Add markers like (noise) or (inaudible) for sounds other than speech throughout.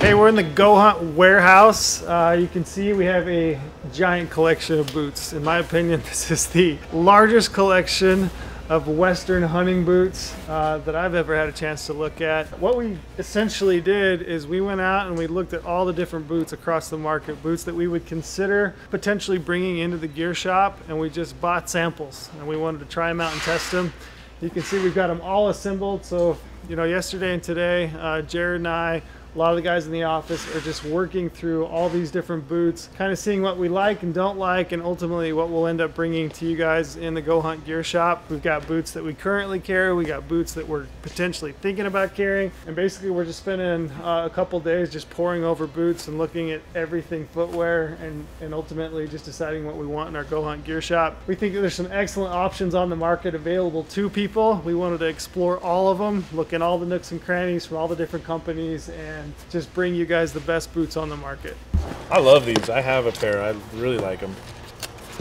Hey, we're in the Go Hunt warehouse. Uh, you can see we have a giant collection of boots. In my opinion, (laughs) this is the largest collection of Western hunting boots uh, that I've ever had a chance to look at. What we essentially did is we went out and we looked at all the different boots across the market, boots that we would consider potentially bringing into the gear shop, and we just bought samples and we wanted to try them out and test them. You can see we've got them all assembled. So, you know, yesterday and today, uh, Jared and I a lot of the guys in the office are just working through all these different boots, kind of seeing what we like and don't like, and ultimately what we'll end up bringing to you guys in the Go Hunt Gear Shop. We've got boots that we currently carry, we got boots that we're potentially thinking about carrying, and basically we're just spending uh, a couple days just pouring over boots and looking at everything footwear and, and ultimately just deciding what we want in our Go Hunt Gear Shop. We think that there's some excellent options on the market available to people. We wanted to explore all of them, look in all the nooks and crannies from all the different companies, and and just bring you guys the best boots on the market. I love these. I have a pair. I really like them,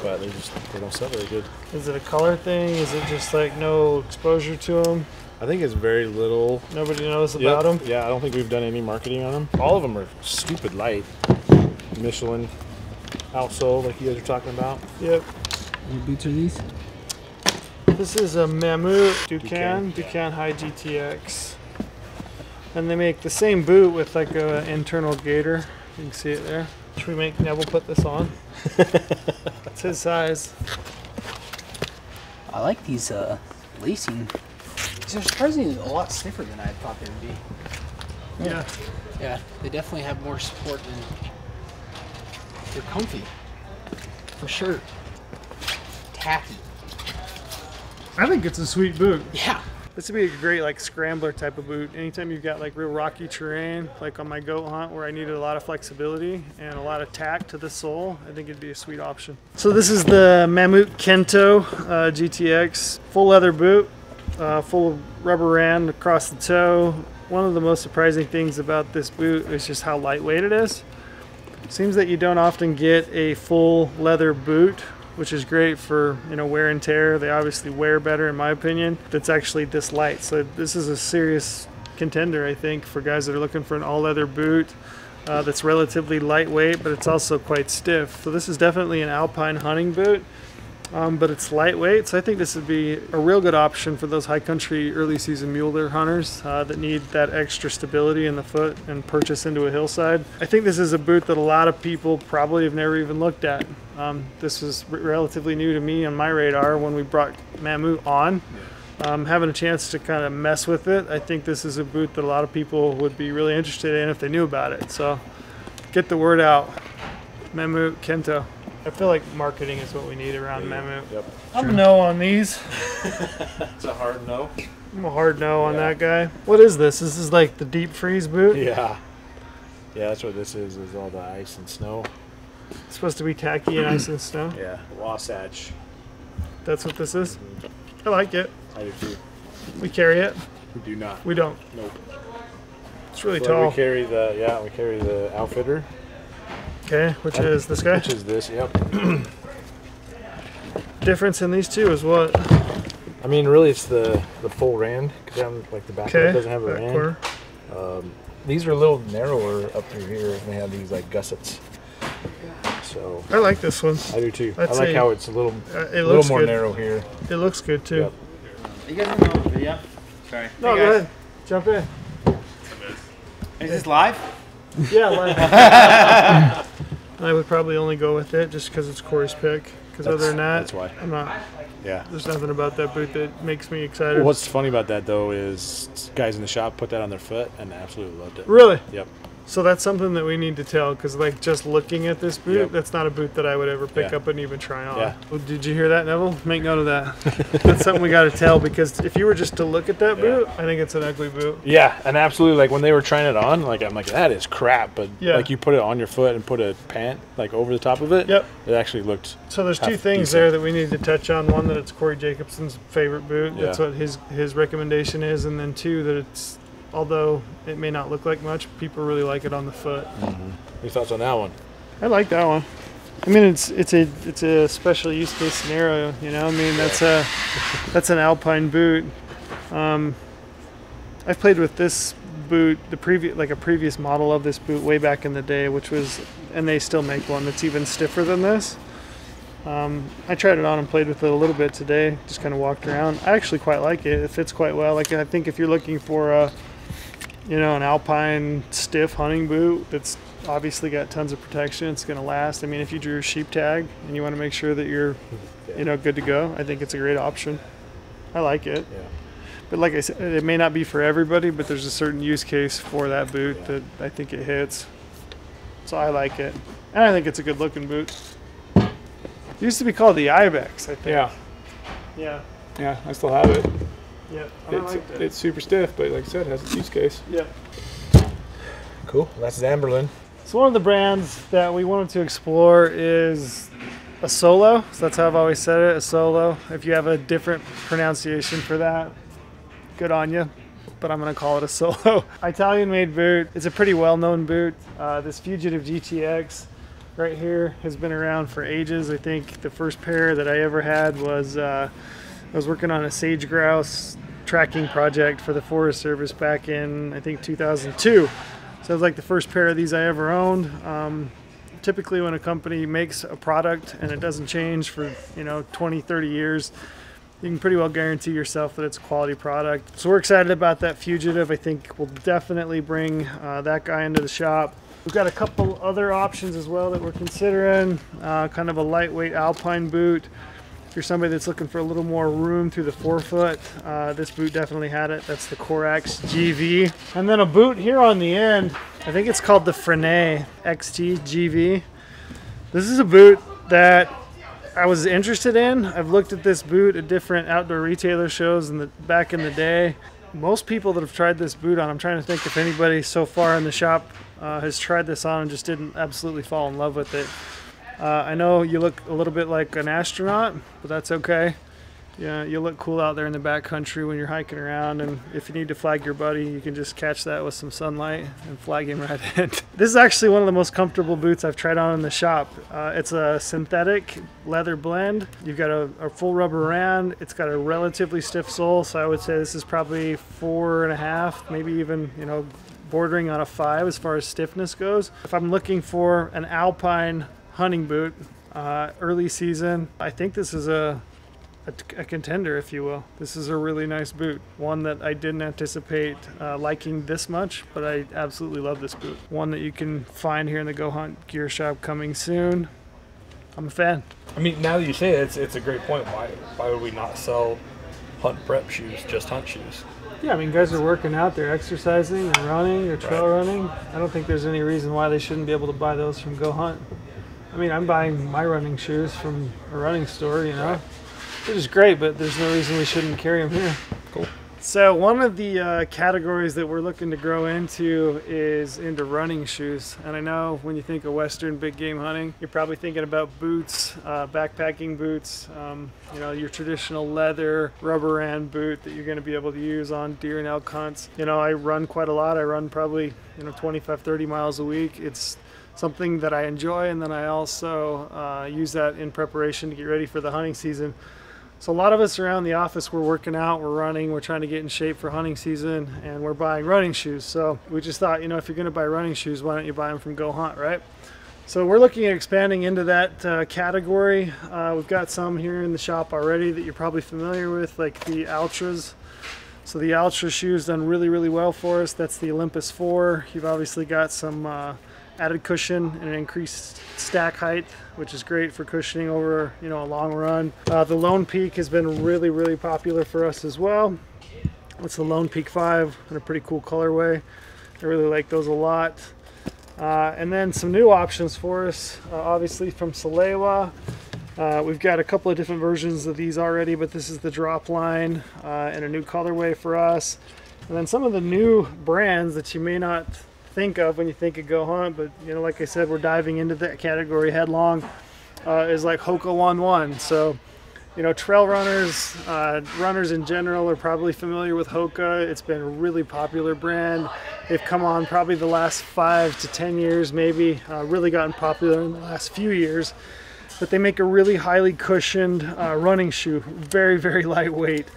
but they just they don't sell very good. Is it a color thing? Is it just like no exposure to them? I think it's very little. Nobody knows about yep. them. Yeah, I don't think we've done any marketing on them. All of them are stupid light. Michelin outsole, like you guys are talking about. Yep. What boots are these? This is a Mammut Ducan, Ducan, Ducan High GTX. And they make the same boot with like an internal gaiter. You can see it there. Should we make Neville put this on? (laughs) it's his size. I like these uh, lacing. These are surprisingly a lot stiffer than I thought they would be. Yeah. Yeah, they definitely have more support than they're comfy. For sure. Tacky. I think it's a sweet boot. Yeah. This would be a great like scrambler type of boot. Anytime you've got like real rocky terrain, like on my goat hunt where I needed a lot of flexibility and a lot of tack to the sole, I think it'd be a sweet option. So this is the Mammut Kento uh, GTX full leather boot, uh, full of rubber rand across the toe. One of the most surprising things about this boot is just how lightweight it is. Seems that you don't often get a full leather boot which is great for you know wear and tear. They obviously wear better, in my opinion. That's actually this light, so this is a serious contender, I think, for guys that are looking for an all-leather boot uh, that's relatively lightweight, but it's also quite stiff. So this is definitely an alpine hunting boot um, but it's lightweight, so I think this would be a real good option for those high country early season mule deer hunters uh, that need that extra stability in the foot and purchase into a hillside. I think this is a boot that a lot of people probably have never even looked at. Um, this was relatively new to me on my radar when we brought Mammut on. Um, having a chance to kind of mess with it, I think this is a boot that a lot of people would be really interested in if they knew about it. So get the word out. Mammut Kento. I feel like marketing is what we need around yeah, Mammut. Yep. I'm a no on these. (laughs) it's a hard no. I'm a hard no yeah. on that guy. What is this? This is like the deep freeze boot? Yeah. Yeah, that's what this is, is all the ice and snow. It's supposed to be tacky and ice and snow? Yeah, Wasatch. That's what this is? Mm-hmm. I like it. I do too. We carry it? We do not. We don't? Nope. It's really so tall. We carry the, yeah, we carry the outfitter. Okay, which is this guy? Which is this, yep. (clears throat) Difference in these two is what? I mean, really, it's the the full rand down like the back okay. doesn't have a rand. Um, these are a little narrower up through here, and they have these like gussets. So I like this one. I do too. I'd I like how it's a little uh, it a little more good. narrow here. It looks good too. Yep. You guys know the video? Sorry. No, hey go ahead. Jump in. Is this live? Yeah, live. (laughs) I would probably only go with it just because it's Corey's pick. Because other than that, that's why I'm not. Yeah. There's nothing about that boot that makes me excited. What's funny about that though is guys in the shop put that on their foot and absolutely loved it. Really? Yep. So that's something that we need to tell because, like, just looking at this boot, yep. that's not a boot that I would ever pick yeah. up and even try on. Yeah. Well, did you hear that, Neville? Make note of that. that's something we got to tell because if you were just to look at that yeah. boot, I think it's an ugly boot. Yeah, and absolutely, like when they were trying it on, like I'm like that is crap, but yeah. like you put it on your foot and put a pant like over the top of it. Yep. It actually looked. So there's two things decent. there that we need to touch on. One that it's Corey Jacobson's favorite boot. That's what his his recommendation is, and then two that it's although it may not look like much, people really like it on the foot. Mm-hmm. Your thoughts on that one? I like that one. I mean, it's it's a it's a special use case scenario. You know, I mean that's a that's an alpine boot. Um, I've played with this boot, the previous like a previous model of this boot way back in the day, which was, and they still make one that's even stiffer than this. Um, I tried it on and played with it a little bit today. Just kind of walked around. I actually quite like it. It fits quite well. Like I think if you're looking for a, you know, an alpine stiff hunting boot that's obviously got tons of protection, it's going to last. I mean, if you drew a sheep tag and you want to make sure that you're, you know, good to go, I think it's a great option. I like it. Yeah. But like I said, it may not be for everybody, but there's a certain use case for that boot that I think it hits. So I like it. And I think it's a good looking boot. It used to be called the Ibex, I think. Yeah, Yeah. yeah, I still have it. Yeah. I It's, liked it. it's super stiff, but like I said, it has its use case. yeah. Cool. That's Zamberlan. So one of the brands that we wanted to explore is Asolo. So that's how I've always said it, Asolo. If you have a different pronunciation for that, good on you. But I'm gonna call it a (laughs) solo. Italian-made boot. It's a pretty well-known boot. Uh, this Fugitive GTX right here has been around for ages. I think the first pair that I ever had was uh, I was working on a sage grouse tracking project for the Forest Service back in I think 2002. So it was like the first pair of these I ever owned. Um, typically, when a company makes a product and it doesn't change for you know 20, 30 years, you can pretty well guarantee yourself that it's a quality product. So we're excited about that Fugitive. I think we'll definitely bring uh, that guy into the shop. We've got a couple other options as well that we're considering. Uh, kind of a lightweight alpine boot. You're somebody that's looking for a little more room through the forefoot, uh, this boot definitely had it. That's the Corax GV. And then a boot here on the end. I think it's called the Freney XT GV. This is a boot that I was interested in. I've looked at this boot at different outdoor retailer shows in the back in the day. Most people that have tried this boot on, I'm trying to think if anybody so far in the shop uh, has tried this on and just didn't absolutely fall in love with it. Uh, I know you look a little bit like an astronaut, but that's okay. Yeah, you look cool out there in the backcountry when you're hiking around, and if you need to flag your buddy, you can just catch that with some sunlight and flag him right (laughs) in. this is actually one of the most comfortable boots I've tried on in the shop. Uh, it's a synthetic leather blend. You've got a, a full rubber rand. It's got a relatively stiff sole, so I would say this is probably four and a half, maybe even you know bordering on a five as far as stiffness goes. If I'm looking for an alpine hunting boot, uh, early season, I think this is a a, a contender, if you will. This is a really nice boot. One that I didn't anticipate uh, liking this much, but I absolutely love this boot. One that you can find here in the Go Hunt Gear Shop coming soon. I'm a fan. I mean, now that you say it, it's, it's a great point. Why why would we not sell hunt prep shoes, just hunt shoes? Yeah, I mean, guys are working out, they're exercising, they're running, they're trail running. I don't think there's any reason why they shouldn't be able to buy those from Go Hunt. I mean, I'm buying my running shoes from a running store, you know, which is great, but there's no reason we shouldn't carry them here. Cool. So one of the uh, categories that we're looking to grow into is into running shoes. And I know when you think of Western big game hunting, you're probably thinking about boots, uh, backpacking boots, um, you know, your traditional leather rubber rand boot that you're going to be able to use on deer and elk hunts. You know, I run quite a lot. I run probably, you know, 25, 30 miles a week. It's something that I enjoy, and then I also uh, use that in preparation to get ready for the hunting season. So a lot of us around the office, we're working out, we're running, we're trying to get in shape for hunting season, and we're buying running shoes. So we just thought, you know, if you're going to buy running shoes, why don't you buy them from Go Hunt, right? So we're looking at expanding into that uh, category. Uh, we've got some here in the shop already that you're probably familiar with, like the Altras. So the Altra shoes done really, really well for us. That's the Olympus 4. You've obviously got some uh, added cushion and an increased stack height, which is great for cushioning over you know a long run. Uh, the Lone Peak has been really really popular for us as well. It's the Lone Peak 5 in a pretty cool colorway. I really like those a lot. Uh, and then some new options for us, uh, obviously from Salewa. Uh, we've got a couple of different versions of these already, but this is the Dropline uh, in a new colorway for us. And then some of the new brands that you may not think of when you think of Go Hunt, but you know, like I said, we're diving into that category headlong. Uh, is like Hoka One One. So, you know, trail runners, uh, runners in general are probably familiar with Hoka. It's been a really popular brand. They've come on probably the last five to ten years, maybe. Uh, really gotten popular in the last few years. But they make a really highly cushioned uh, running shoe, very very (laughs) lightweight.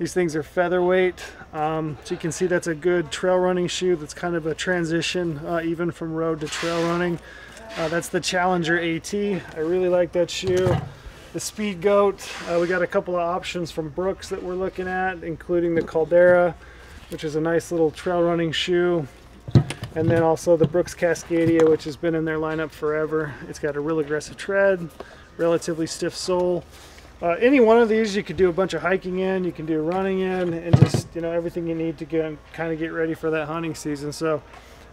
These things are featherweight. Um, so you can see that's a good trail running shoe. That's kind of a transition, uh, even from road to trail running. Uh, that's the Challenger AT. I really like that shoe. The Speed Goat, uh, we got a couple of options from Brooks that we're looking at, including the Caldera, which is a nice little trail running shoe. And then also the Brooks Cascadia, which has been in their lineup forever. It's got a real aggressive tread, relatively stiff sole. Uh, any one of these you could do a bunch of hiking in, you can do running in, and just you know everything you need to get kind of get ready for that hunting season. So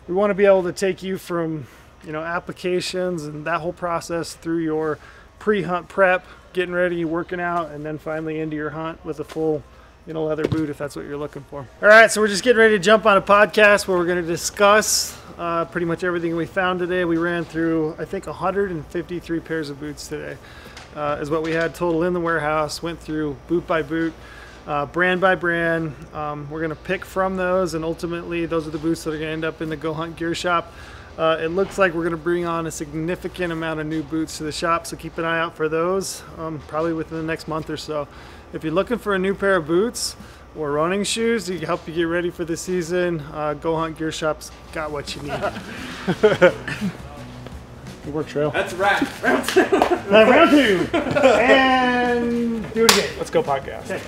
we want to be able to take you from you know applications and that whole process through your pre-hunt prep, getting ready, working out, and then finally into your hunt with a full you know leather boot if that's what you're looking for. All right, so we're just getting ready to jump on a podcast where we're going to discuss uh, pretty much everything we found today. We ran through I think 153 pairs of boots today uh, is what we had total in the warehouse. Went through boot by boot, uh, brand by brand. Um, we're gonna pick from those, and ultimately, those are the boots that are gonna end up in the Go Hunt Gear Shop. Uh, it looks like we're going to bring on a significant amount of new boots to the shop, so keep an eye out for those um, probably within the next month or so. If you're looking for a new pair of boots or running shoes to help you get ready for the season, uh, Go Hunt Gear Shop's got what you need. (laughs) Good work, Trail. That's a wrap. round two. and do it again. Let's go podcast. Okay.